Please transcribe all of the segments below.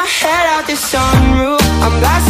my head out the sunroof. I'm blasting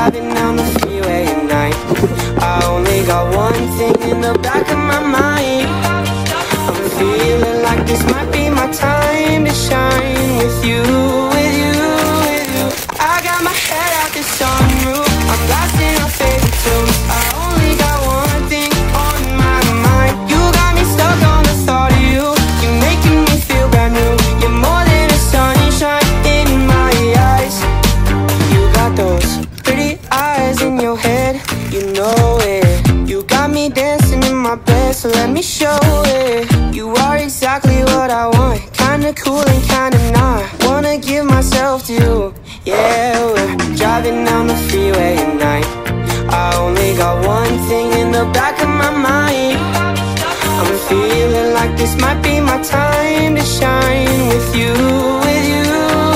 driving down the You know it. You got me dancing in my bed So let me show it. You are exactly what I want Kinda cool and kinda not. Wanna give myself to you Yeah, we're driving down the freeway at night. I only got one thing in the back of my mind. I'm feeling like this might be my time to shine With you, with you,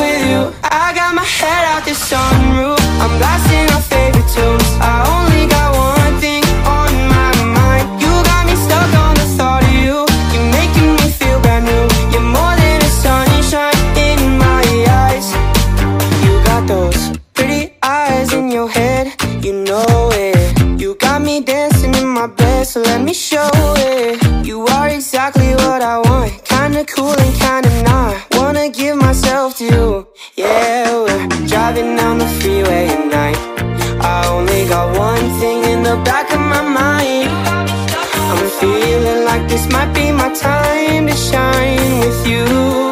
with you. I got my head out the sunroof. I'm blasting eyes in your head You know it. You got me dancing in my bed So let me show it. You are exactly what I want Kinda cool and kinda not. Wanna give myself to you Yeah, we're driving down the freeway at night. I only got one thing in the back of my mind. I'm feeling like this might be my time to shine With you